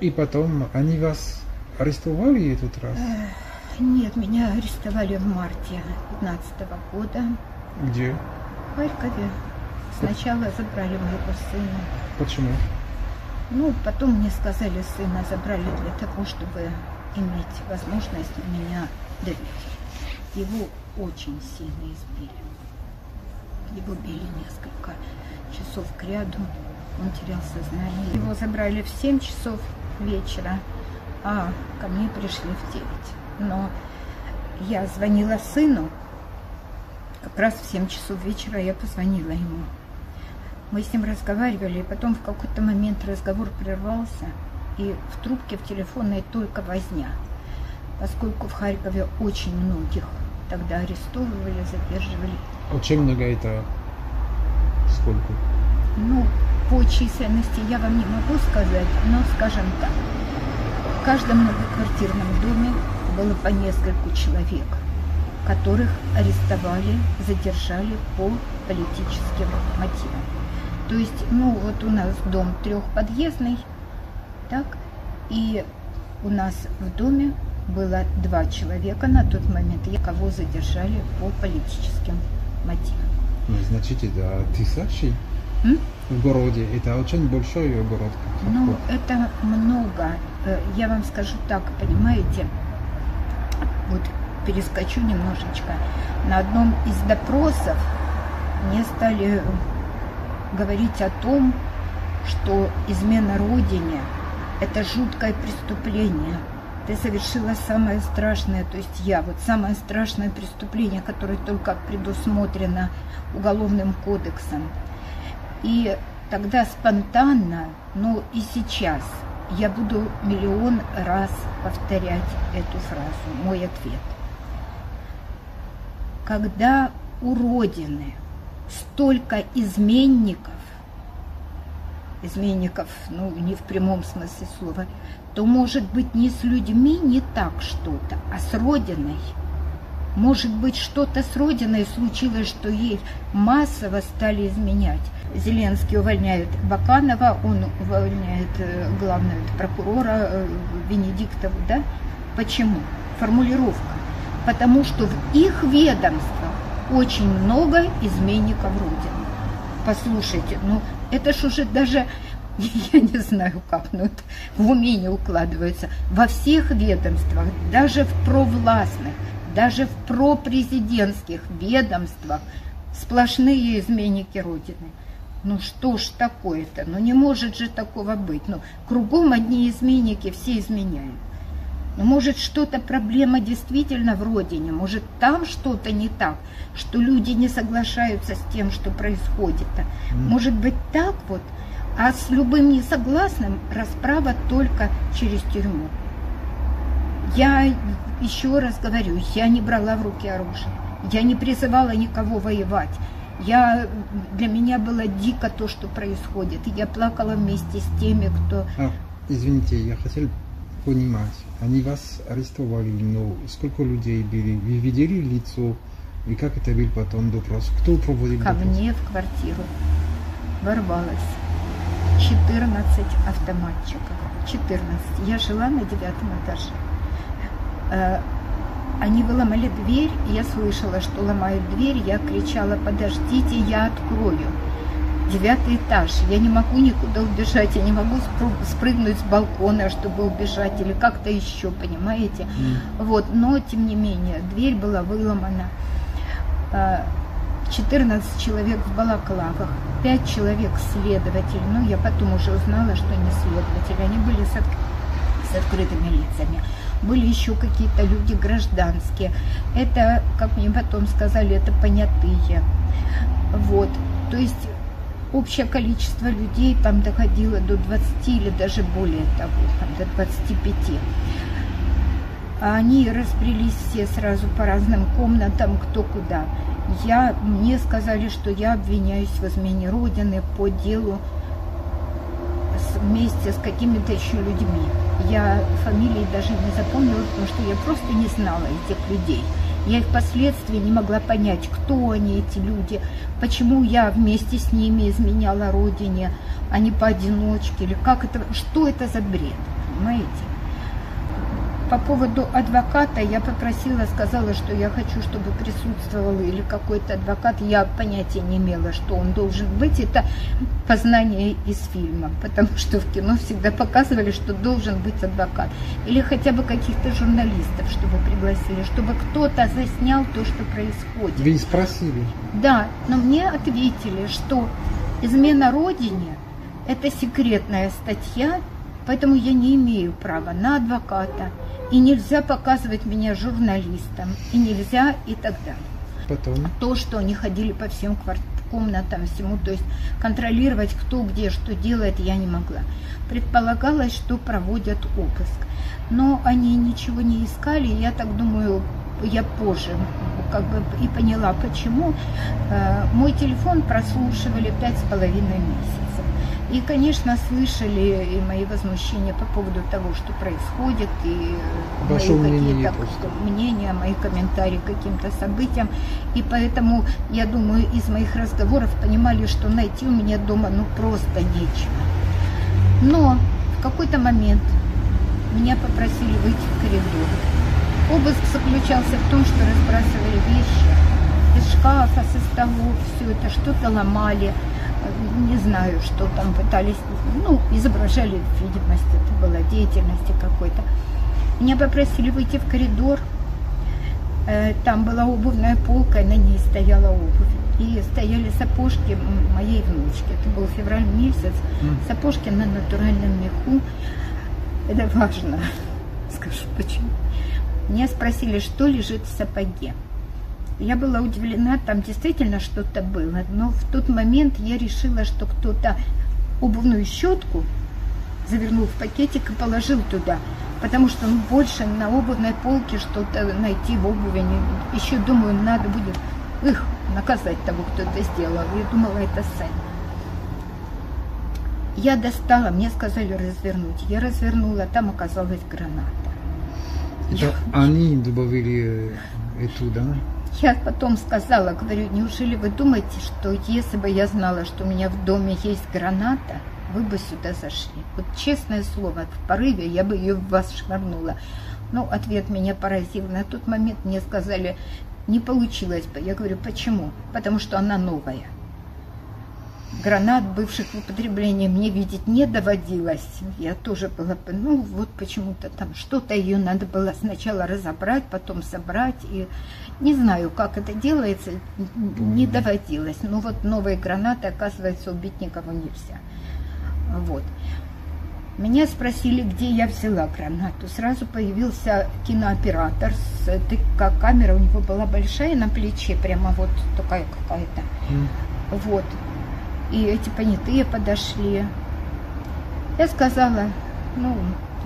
И потом они вас арестовали этот раз? Нет, меня арестовали в марте 15 года Где? в Харькове. Сначала забрали моего сына. Почему? Ну, потом мне сказали, сына забрали для того, чтобы иметь возможность меня давить. Его очень сильно избили. Его били несколько часов к ряду. Он терял сознание. Его забрали в 7 часов вечера, а ко мне пришли в 9. Но я звонила сыну, как раз в 7 часов вечера я позвонила ему. Мы с ним разговаривали, и потом в какой-то момент разговор прервался, и в трубке в телефонной только возня. Поскольку в Харькове очень многих тогда арестовывали, задерживали. Очень много это сколько? Ну, по численности я вам не могу сказать, но скажем так, в каждом многоквартирном доме было по нескольку человек, которых арестовали, задержали по политическим мотивам. То есть, ну, вот у нас дом трехподъездный, так, и у нас в доме было два человека на тот момент, кого задержали по политическим мотивам. Ну, значит, это тысячи М? в городе. Это очень большой город. Ну, это много. Э, Я вам скажу так, понимаете, вот перескочу немножечко. На одном из допросов мне стали говорить о том, что измена Родине – это жуткое преступление. Ты совершила самое страшное, то есть я, вот самое страшное преступление, которое только предусмотрено Уголовным кодексом. И тогда спонтанно, но и сейчас я буду миллион раз повторять эту фразу, мой ответ. Когда у Родины столько изменников, изменников, ну, не в прямом смысле слова, то, может быть, не с людьми не так что-то, а с Родиной. Может быть, что-то с Родиной случилось, что ей массово стали изменять. Зеленский увольняет Баканова, он увольняет э, главного прокурора э, Венедиктову, да? Почему? Формулировка. Потому что в их ведомствах очень много изменников Родины. Послушайте, ну это ж уже даже, я не знаю как, но это в уме не укладывается. Во всех ведомствах, даже в провластных, даже в пропрезидентских ведомствах сплошные изменники Родины. Ну что ж такое-то? Ну не может же такого быть. Ну кругом одни изменники, все изменяют. Ну, может, что-то проблема действительно в родине, может, там что-то не так, что люди не соглашаются с тем, что происходит. Может быть, так вот, а с любым несогласным расправа только через тюрьму. Я еще раз говорю, я не брала в руки оружие, я не призывала никого воевать. Я, для меня было дико то, что происходит. Я плакала вместе с теми, кто... А, извините, я хотел понимать. Они вас арестовали, но сколько людей были? Вы видели лицо? И как это был потом допрос? Кто проводил Ко допрос? мне в квартиру ворвалось 14 автоматчиков. 14. Я жила на девятом этаже. Э, Они выломали дверь, я слышала, что ломают дверь. Я кричала, подождите, я открою. Девятый этаж. Я не могу никуда убежать, я не могу спрыгнуть с балкона, чтобы убежать, или как-то еще, понимаете? Вот, но тем не менее, дверь была выломана. А, 14 человек в балаклавах, 5 человек следователь, ну я потом уже узнала, что не следователи, они были с, от- с открытыми лицами. Были еще какие-то люди гражданские. Это, как мне потом сказали, это понятые. Вот, то есть общее количество людей там доходило до 20 или даже более того, там, до 25. А они разбрелись все сразу по разным комнатам, кто куда. Я, мне сказали, что я обвиняюсь в измене Родины по делу вместе с какими-то еще людьми. Я фамилии даже не запомнила, потому что я просто не знала этих людей. Я их впоследствии не могла понять, кто они, эти люди, почему я вместе с ними изменяла Родине, а не поодиночке, или как это, что это за бред, понимаете? По поводу адвоката я попросила, сказала, что я хочу, чтобы присутствовал или какой-то адвокат. Я понятия не имела, что он должен быть. Это познание из фильма, потому что в кино всегда показывали, что должен быть адвокат. Или хотя бы каких-то журналистов, чтобы пригласили, чтобы кто-то заснял то, что происходит. Вы спросили? Да, но мне ответили, что измена Родине – это секретная статья, поэтому я не имею права на адвоката, и нельзя показывать меня журналистам, и нельзя и так далее. Потом? То, что они ходили по всем комнатам, всему, то есть контролировать, кто где что делает, я не могла. Предполагалось, что проводят обыск. Но они ничего не искали, я так думаю, я позже как бы и поняла, почему. Э, мой телефон прослушивали пять с половиной месяцев. И, конечно, слышали и мои возмущения по поводу того, что происходит, и Ваше мои какие-то мнения, мои комментарии к каким-то событиям. И поэтому, я думаю, из моих разговоров понимали, что найти у меня дома ну просто нечего. Но в какой-то момент меня попросили выйти в коридор. Обыск заключался в том, что разбрасывали вещи из шкафа, со столов, все это, что-то ломали, не знаю, что там пытались, ну, изображали видимость, это была деятельности какой-то. Меня попросили выйти в коридор, э, там была обувная полка, и на ней стояла обувь. И стояли сапожки моей внучки. Это был февраль месяц. Сапожки на натуральном меху. Это важно. Скажу почему. Меня спросили, что лежит в сапоге. Я была удивлена, там действительно что-то было. Но в тот момент я решила, что кто-то обувную щетку завернул в пакетик и положил туда. Потому что ну, больше на обувной полке что-то найти в обуви. Еще думаю, надо будет их наказать того, кто это сделал. Я думала, это Сэн. Я достала, мне сказали развернуть. Я развернула, там оказалась граната. Это я... они добавили эту, да? Я потом сказала, говорю, неужели вы думаете, что если бы я знала, что у меня в доме есть граната, вы бы сюда зашли? Вот честное слово, в порыве я бы ее в вас швырнула. Ну, ответ меня поразил. На тот момент мне сказали, не получилось бы. Я говорю, почему? Потому что она новая. Гранат, бывших в употреблении, мне видеть не доводилось. Я тоже была, ну вот почему-то там что-то ее надо было сначала разобрать, потом собрать. И не знаю, как это делается, не доводилось. Но вот новые гранаты, оказывается, убить никого нельзя. Вот. Меня спросили, где я взяла гранату. Сразу появился кинооператор. С, такая камера у него была большая на плече, прямо вот такая какая-то. Mm. Вот. И эти понятые подошли. Я сказала, ну,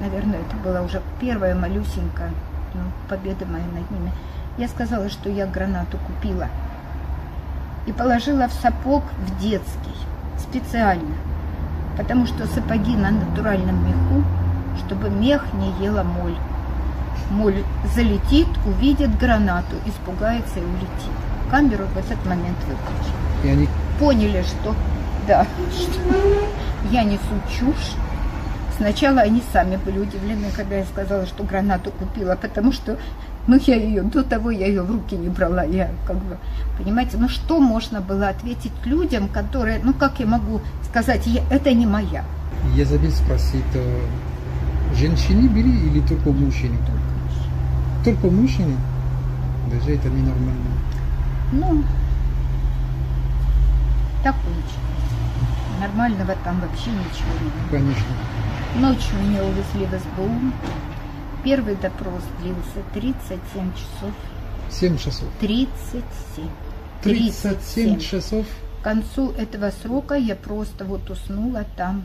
наверное, это была уже первая малюсенькая ну, победа моя над ними. Я сказала, что я гранату купила и положила в сапог в детский, специально, потому что сапоги на натуральном меху, чтобы мех не ела моль. Моль залетит, увидит гранату, испугается и улетит. Камеру в этот момент выключили. И они поняли, что да, я несу чушь. Сначала они сами были удивлены, когда я сказала, что гранату купила, потому что ну, я ее, до того я ее в руки не брала. Я как бы, понимаете, ну что можно было ответить людям, которые, ну как я могу сказать, я, это не моя. Я забыл спросить, э, женщины были или только мужчины? Только Только мужчины? Даже это ненормально. Ну, так получилось. Нормального там вообще ничего не было. Конечно. Ночью меня увезли в СБУ. Первый допрос длился 37 часов. 7 часов? 37. 37 часов? К концу этого срока я просто вот уснула там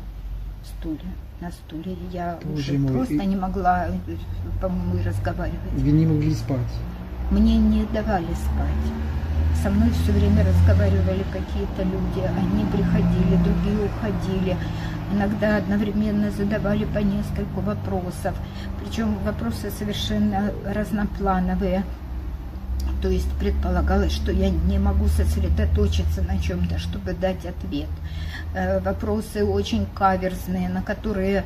в стуле, на стуле. Я Боже уже мой. просто И... не могла, по-моему, разговаривать. Вы не могли спать? Мне не давали спать. Со мной все время разговаривали какие-то люди. Они приходили, другие уходили иногда одновременно задавали по нескольку вопросов, причем вопросы совершенно разноплановые. То есть предполагалось, что я не могу сосредоточиться на чем-то, чтобы дать ответ. Э, вопросы очень каверзные, на которые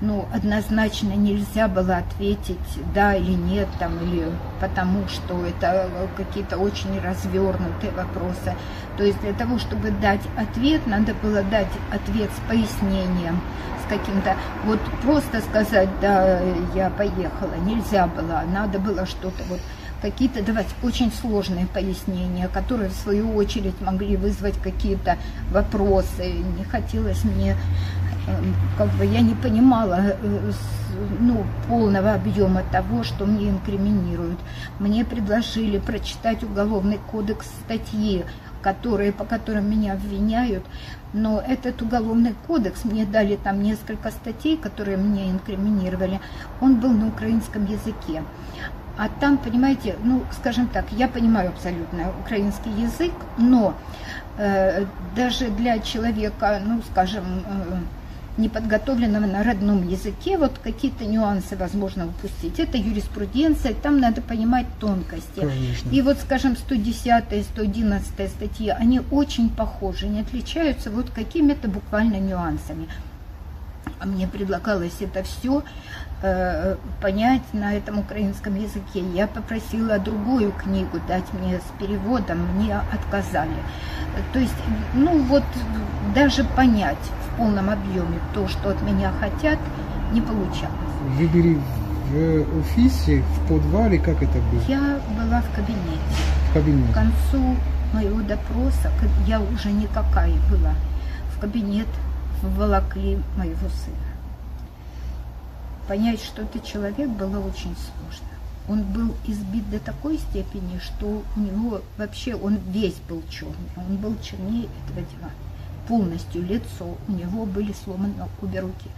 ну, однозначно нельзя было ответить да или нет, там, или потому что это какие-то очень развернутые вопросы. То есть для того, чтобы дать ответ, надо было дать ответ с пояснением, с каким-то... Вот просто сказать, да, я поехала, нельзя было, надо было что-то вот какие-то давать очень сложные пояснения, которые в свою очередь могли вызвать какие-то вопросы. Не хотелось мне Эм, как бы я не понимала э, ну, полного объема того, что мне инкриминируют. Мне предложили прочитать уголовный кодекс статьи, которые, по которым меня обвиняют, но этот уголовный кодекс, мне дали там несколько статей, которые меня инкриминировали, он был на украинском языке. А там, понимаете, ну, скажем так, я понимаю абсолютно украинский язык, но э, даже для человека, ну, скажем, э, неподготовленного на родном языке, вот какие-то нюансы возможно упустить. Это юриспруденция, там надо понимать тонкости. Конечно. И вот, скажем, 110 и 111 статьи, они очень похожи, не отличаются вот какими-то буквально нюансами. А мне предлагалось это все э, понять на этом украинском языке. Я попросила другую книгу дать мне с переводом, мне отказали. То есть, ну вот, даже понять в полном объеме то, что от меня хотят, не получалось. Вы были в офисе, в подвале, как это было? Я была в кабинете. В кабинете. К концу моего допроса я уже никакая была. В кабинет вволокли моего сына. Понять, что ты человек, было очень сложно. Он был избит до такой степени, что у него вообще, он весь был черный. Он был чернее этого дивана полностью лицо, у него были сломаны обе руки.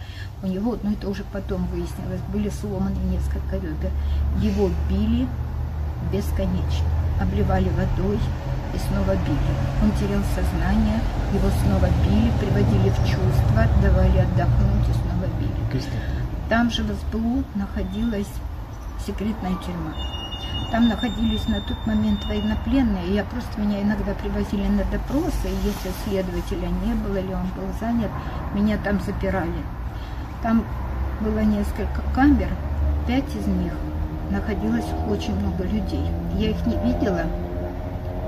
У него, ну это уже потом выяснилось, были сломаны несколько ребер. Его били бесконечно, обливали водой и снова били. Он терял сознание, его снова били, приводили в чувство, давали отдохнуть и снова били. Там же в СБУ находилась секретная тюрьма. Там находились на тот момент военнопленные, я просто меня иногда привозили на допросы, и если следователя не было или он был занят, меня там запирали. Там было несколько камер, пять из них находилось очень много людей. Я их не видела.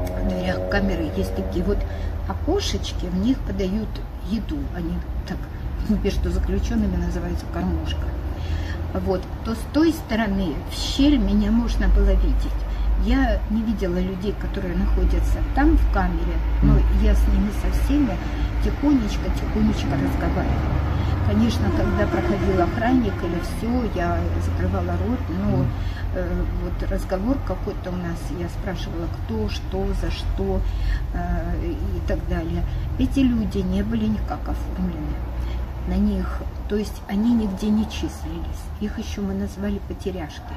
В дверях камеры есть такие вот окошечки, в них подают еду. Они так между заключенными называются кормушка вот, то с той стороны в щель меня можно было видеть. Я не видела людей, которые находятся там в камере, но я с ними со всеми тихонечко-тихонечко разговаривала. Конечно, когда проходил охранник или все, я закрывала рот, но э, вот разговор какой-то у нас, я спрашивала, кто, что, за что э, и так далее. Эти люди не были никак оформлены. На них то есть они нигде не числились. Их еще мы назвали потеряшки.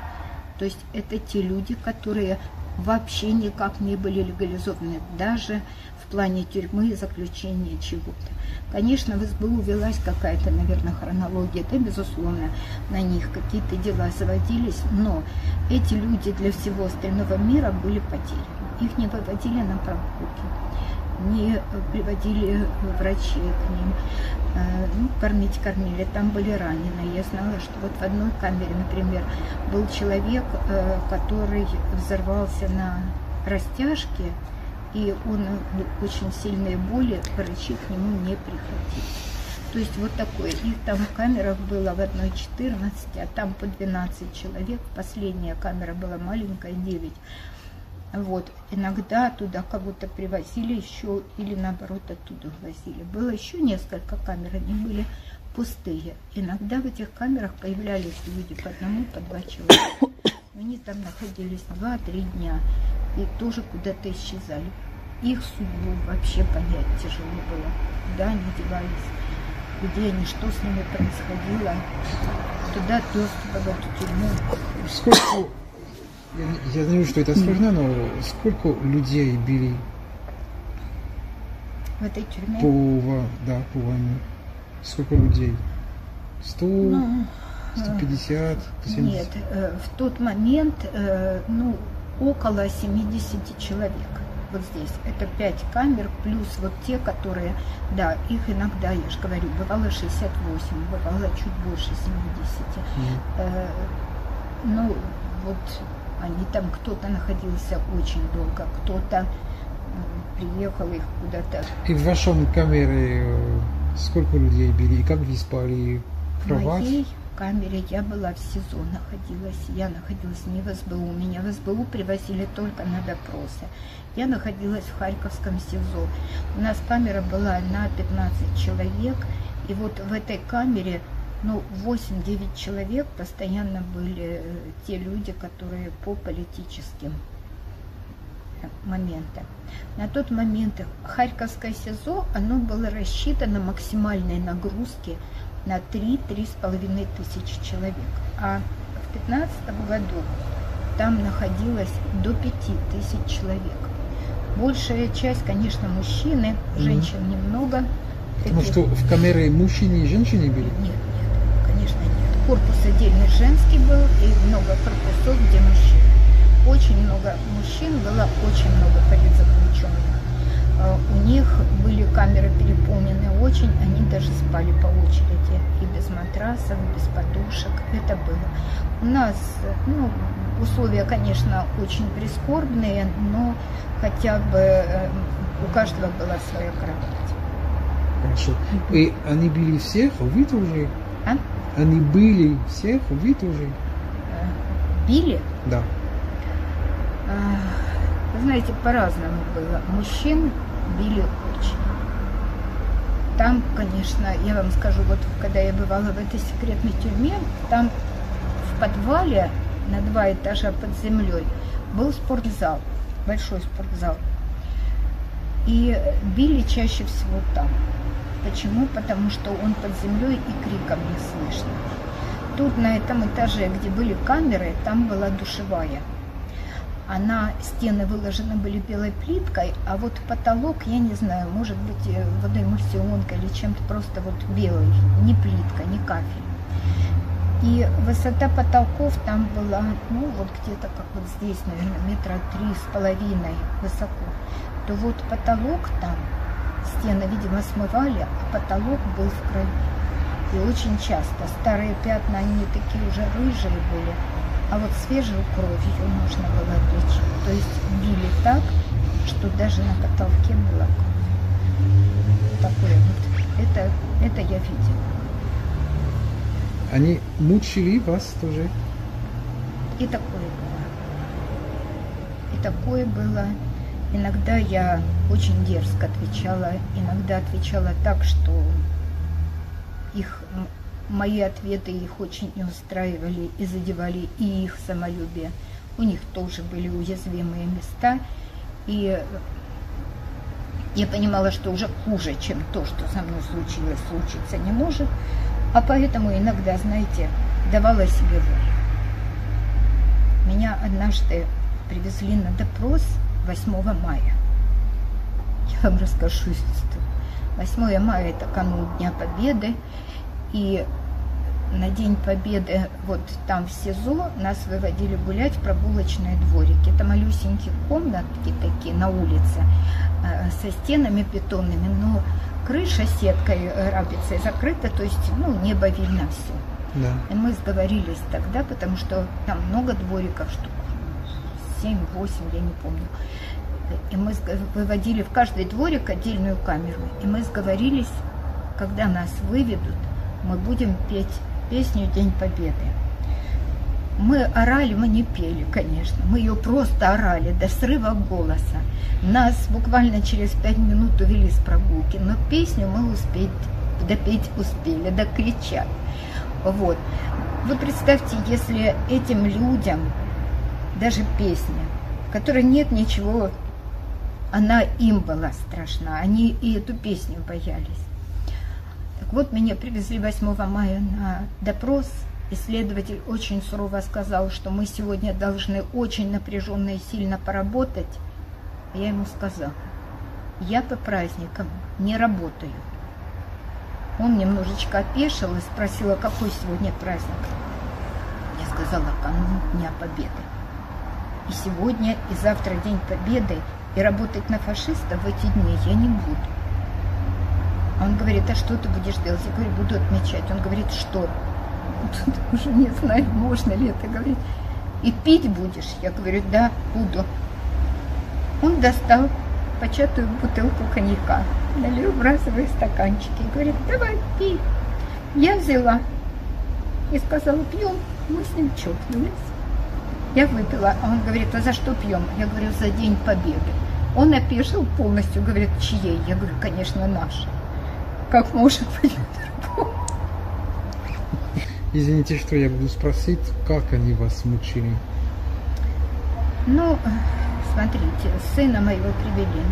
То есть это те люди, которые вообще никак не были легализованы, даже в плане тюрьмы и заключения чего-то. Конечно, в СБУ велась какая-то, наверное, хронология, да, безусловно, на них какие-то дела заводились, но эти люди для всего остального мира были потеряны. Их не выводили на прогулки не приводили врачи к ним, э, ну, кормить кормили, там были ранены. Я знала, что вот в одной камере, например, был человек, э, который взорвался на растяжке, и он очень сильные боли, врачи к нему не приходили. То есть вот такое. Их там в камерах было в одной 14, а там по 12 человек. Последняя камера была маленькая, 9. Вот. Иногда туда кого-то привозили еще или наоборот оттуда возили. Было еще несколько камер, они были пустые. Иногда в этих камерах появлялись люди по одному, по два человека. Они там находились два-три дня и тоже куда-то исчезали. Их судьбу вообще понять тяжело было. Куда они девались, где они, что с ними происходило. Туда доступа в эту тюрьму. Сколько я, я знаю, что это сложно, но сколько людей били? В этой тюрьме? По, да, по войне. Сколько людей? Сто? Ну, 150? 170? Нет, э, в тот момент, э, ну, около 70 человек. Вот здесь. Это 5 камер, плюс вот те, которые, да, их иногда, я же говорю, бывало 68, бывало чуть больше 70. Mm. Э, ну, вот они там, кто-то находился очень долго, кто-то приехал их куда-то. И в вашем камере э, сколько людей были? И как вы спали? Кровать? В моей камере я была в СИЗО находилась. Я находилась не в СБУ. Меня в СБУ привозили только на допросы. Я находилась в Харьковском СИЗО. У нас камера была на 15 человек. И вот в этой камере ну, 8-9 человек постоянно были э, те люди, которые по политическим моментам. На тот момент Харьковское СИЗО, оно было рассчитано максимальной нагрузки на 3-3,5 тысячи человек. А в 2015 году там находилось до 5 тысяч человек. Большая часть, конечно, мужчины, женщин mm-hmm. немного. Потому что в камере мужчины и женщины были? Нет. Корпус отдельный женский был и много корпусов, где мужчины. Очень много мужчин, было очень много политзаключенных. А, у них были камеры переполнены очень, они даже спали по очереди. И без матрасов, и без подушек. Это было. У нас ну, условия, конечно, очень прискорбные, но хотя бы э, у каждого была своя кровать. Хорошо. И они били всех, а вы тоже? А? Они были всех, а вы тоже? Э, били? Да. Вы знаете, по-разному было. Мужчин били очень. Там, конечно, я вам скажу, вот когда я бывала в этой секретной тюрьме, там в подвале на два этажа под землей был спортзал, большой спортзал. И били чаще всего там. Почему? Потому что он под землей и криком не слышно. Тут на этом этаже, где были камеры, там была душевая она, стены выложены были белой плиткой, а вот потолок, я не знаю, может быть э, водоэмульсионкой или чем-то просто вот белый, не плитка, не кафель. И высота потолков там была, ну вот где-то как вот здесь, наверное, метра три с половиной высоко. То вот потолок там, стены, видимо, смывали, а потолок был в крови. И очень часто старые пятна, они такие уже рыжие были, а вот свежую кровью нужно было лечь. То есть били так, что даже на потолке была кровь. Такое вот. Это, это я видела. Они мучили вас тоже? И такое было. И такое было. Иногда я очень дерзко отвечала, иногда отвечала так, что их мои ответы их очень не устраивали и задевали и их самолюбие. У них тоже были уязвимые места, и я понимала, что уже хуже, чем то, что со мной случилось, случиться не может, а поэтому иногда, знаете, давала себе волю. Меня однажды привезли на допрос 8 мая. Я вам расскажу историю. 8 мая – это канун Дня Победы, и на День Победы вот там в СИЗО нас выводили гулять в прогулочные дворики. Это малюсенькие комнатки такие на улице э, со стенами бетонными, но крыша сеткой э, рабицей закрыта, то есть ну, небо видно все. Да. И мы сговорились тогда, потому что там много двориков, штук 7-8, я не помню. И мы выводили в каждый дворик отдельную камеру. И мы сговорились, когда нас выведут, мы будем петь песню «День Победы». Мы орали, мы не пели, конечно, мы ее просто орали до срыва голоса. Нас буквально через пять минут увели с прогулки, но песню мы успеть, допеть успели, докричать. Вот. Вы представьте, если этим людям даже песня, в которой нет ничего, она им была страшна, они и эту песню боялись. Вот меня привезли 8 мая на допрос. Исследователь очень сурово сказал, что мы сегодня должны очень напряженно и сильно поработать. Я ему сказала, я по праздникам не работаю. Он немножечко опешил и спросил, а какой сегодня праздник? Я сказала, канун Дня Победы. И сегодня, и завтра День Победы, и работать на фашиста в эти дни я не буду. Он говорит, а что ты будешь делать? Я говорю, буду отмечать. Он говорит, что? Тут уже не знаю, можно ли это говорить. И пить будешь? Я говорю, да, буду. Он достал початую бутылку коньяка, налил в разовые стаканчики и говорит, давай, пей. Я взяла и сказала, пьем. Мы с ним чокнулись. Я выпила, а он говорит, а за что пьем? Я говорю, за День Победы. Он опешил полностью, говорит, чьей? Я говорю, конечно, наш. Как может быть Извините, что я буду спросить, как они вас мучили? Ну, смотрите, сына моего привели.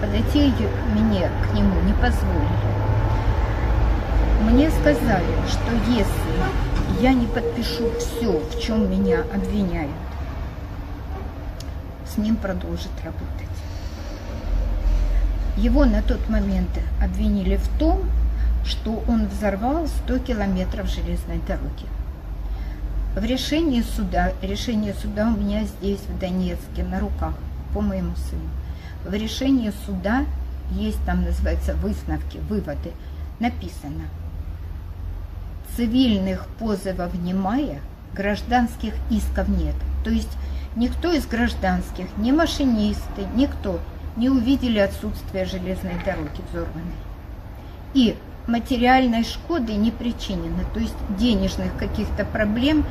Подойти мне к нему не позволили. Мне сказали, что если я не подпишу все, в чем меня обвиняют, с ним продолжит работать. Его на тот момент обвинили в том, что он взорвал 100 километров железной дороги. В решении суда, решение суда у меня здесь, в Донецке, на руках, по моему сыну. В решении суда есть там, называется, выставки, выводы, написано, цивильных позывов внимая, гражданских исков нет. То есть никто из гражданских, ни машинисты, никто не увидели отсутствие железной дороги взорванной. И материальной шкоды не причинено, то есть денежных каких-то проблем.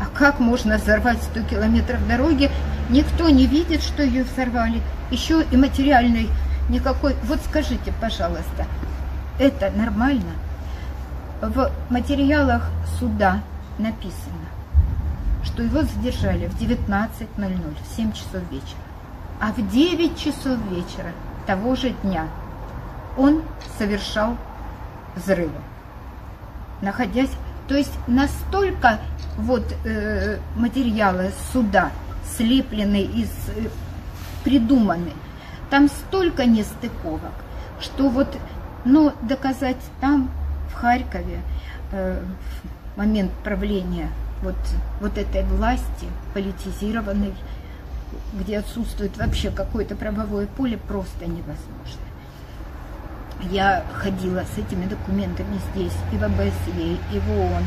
А как можно взорвать 100 километров дороги? Никто не видит, что ее взорвали. Еще и материальной никакой. Вот скажите, пожалуйста, это нормально? В материалах суда написано, что его задержали в 19.00, в 7 часов вечера. А в 9 часов вечера того же дня он совершал взрывы. Находясь, то есть настолько вот э, материалы суда слеплены из э, придуманы, там столько нестыковок, что вот, но доказать там, Харькове, э, в момент правления вот, вот этой власти политизированной, где отсутствует вообще какое-то правовое поле, просто невозможно. Я ходила с этими документами здесь, и в ОБСЕ, и в ООН.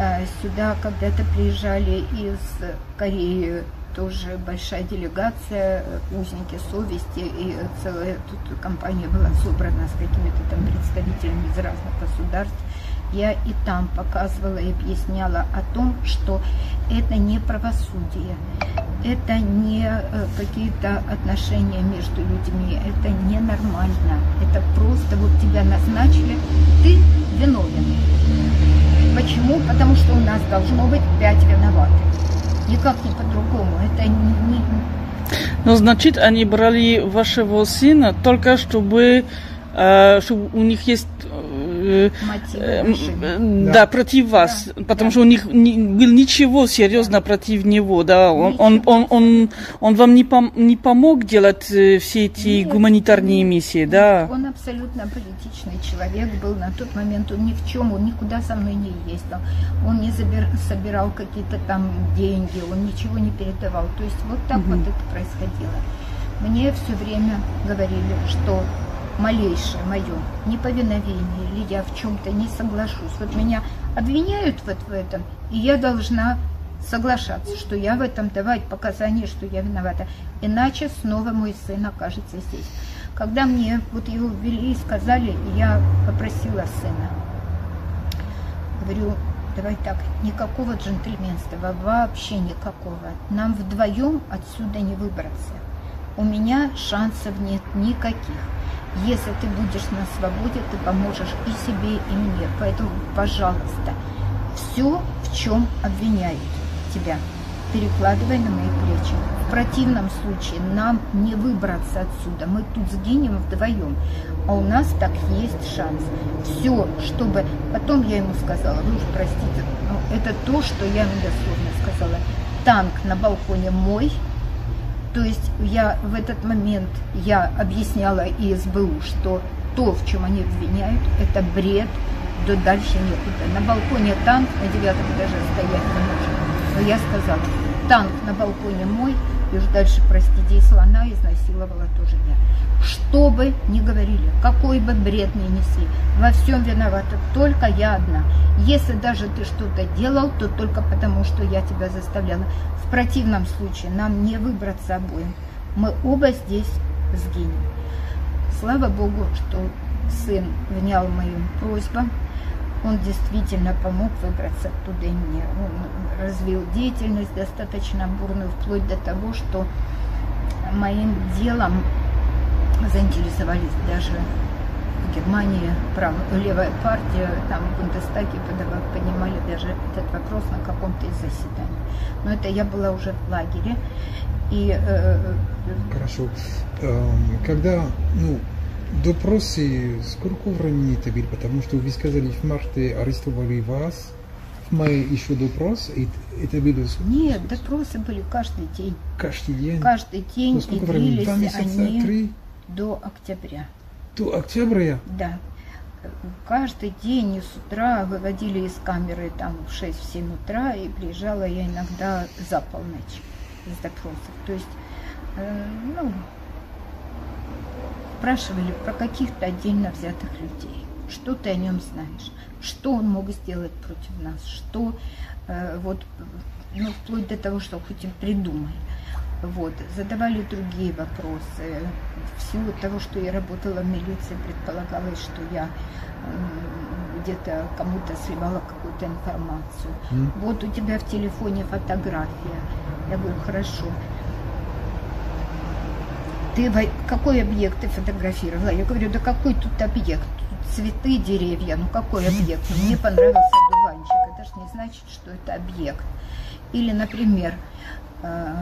А, сюда когда-то приезжали из Кореи тоже большая делегация, узники совести, и целая тут компания была собрана с какими-то там представителями из разных государств я и там показывала и объясняла о том, что это не правосудие, это не э, какие-то отношения между людьми, это ненормально, это просто вот тебя назначили, ты виновен. Почему? Потому что у нас должно быть пять виноватых. Никак не по-другому. Это не. Ну, значит, они брали вашего сына только чтобы, чтобы у них есть Э, э, да. против вас, да. потому да. что у них не, был ничего серьезно против него, да, он, он, он, он, он вам не, пом, не помог делать э, все эти нет, гуманитарные нет, миссии, нет, да? Он абсолютно политичный человек был на тот момент, он ни в чем, он никуда со мной не ездил, он не забир, собирал какие-то там деньги, он ничего не передавал, то есть вот так угу. вот это происходило. Мне все время говорили, что малейшее мое неповиновение или я в чем-то не соглашусь. Вот меня обвиняют вот в этом, и я должна соглашаться, что я в этом давать показания, что я виновата. Иначе снова мой сын окажется здесь. Когда мне вот его ввели и сказали, я попросила сына. Говорю, давай так, никакого джентльменства, вообще никакого. Нам вдвоем отсюда не выбраться. У меня шансов нет никаких. Если ты будешь на свободе, ты поможешь и себе, и мне. Поэтому, пожалуйста, все, в чем обвиняют тебя, перекладывай на мои плечи. В противном случае нам не выбраться отсюда. Мы тут сгинем вдвоем. А у нас так есть шанс. Все, чтобы... Потом я ему сказала, вы уж простите, но это то, что я ему дословно сказала. Танк на балконе мой, то есть я в этот момент я объясняла ИСБУ, что то, в чем они обвиняют, это бред, до дальше некуда. На балконе танк на девятом этаже стоять не может. Но я сказала, танк на балконе мой, и уж дальше, простите, и слона изнасиловала тоже я. Что бы ни говорили, какой бы бред ни несли, во всем виновата только я одна. Если даже ты что-то делал, то только потому, что я тебя заставляла. В противном случае нам не выбраться обоим. Мы оба здесь сгинем. Слава Богу, что сын внял моим просьбам. Он действительно помог выбраться оттуда и мне. Он развил деятельность достаточно бурную, вплоть до того, что моим делом заинтересовались даже в Германии прав, левая партия, там в Бундестаге поднимали даже этот вопрос на каком-то из заседаний. Но это я была уже в лагере. И, э Хорошо. Эм, когда, ну, допросы, сколько времени было? Потому что вы сказали, в марте арестовали вас, в мае еще допрос, и это было... Нет, допросы были каждый день. Каждый день? Каждый день, сколько и времени? Два месяца, они три? до октября. До октября? Да. Каждый день с утра выводили из камеры там в 6-7 утра, и приезжала я иногда за полночь из допросов. То есть, э, ну, спрашивали про каких-то отдельно взятых людей. Что ты о нем знаешь? Что он мог сделать против нас? Что э, вот, ну, вплоть до того, что хоть и придумай. Вот, задавали другие вопросы. В силу того, что я работала в милиции, предполагалось, что я где-то кому-то сливала какую-то информацию. Mm. Вот у тебя в телефоне фотография. Я говорю, хорошо ты какой объект ты фотографировала? Я говорю, да какой тут объект? Тут цветы, деревья, ну какой объект? Ну, мне понравился дуванчик, это же не значит, что это объект. Или, например, э,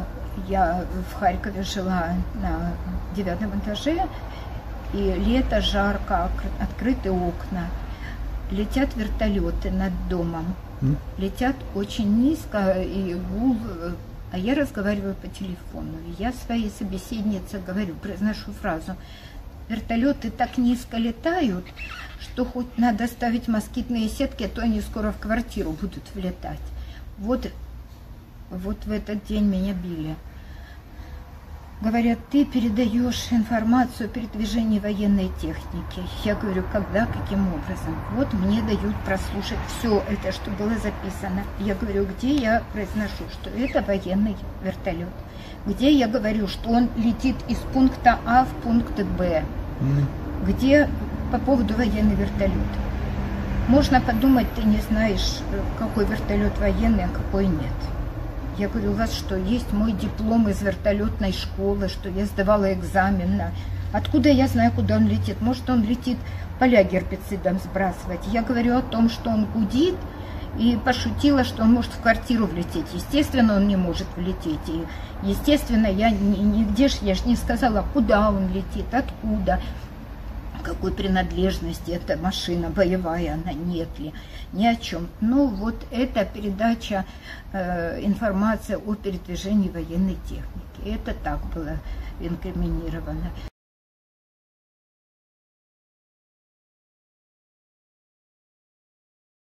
я в Харькове жила на девятом этаже, и лето жарко, открыты окна, летят вертолеты над домом, летят очень низко, и гул э, а я разговариваю по телефону. И я своей собеседнице говорю, произношу фразу, вертолеты так низко летают, что хоть надо ставить москитные сетки, а то они скоро в квартиру будут влетать. Вот, вот в этот день меня били говорят, ты передаешь информацию о передвижении военной техники. Я говорю, когда, каким образом? Вот мне дают прослушать все это, что было записано. Я говорю, где я произношу, что это военный вертолет. Где я говорю, что он летит из пункта А в пункт Б. Где по поводу военный вертолет. Можно подумать, ты не знаешь, какой вертолет военный, а какой нет. Я говорю, у вас что, есть мой диплом из вертолетной школы, что я сдавала экзамен. Откуда я знаю, куда он летит? Может, он летит поля гербицидом сбрасывать. Я говорю о том, что он гудит, и пошутила, что он может в квартиру влететь. Естественно, он не может влететь. И, естественно, я нигде ж, я же не сказала, куда он летит, откуда какой принадлежности эта машина боевая, она нет ли, ни о чем. Ну вот эта передача э, информации о передвижении военной техники. Это так было инкриминировано.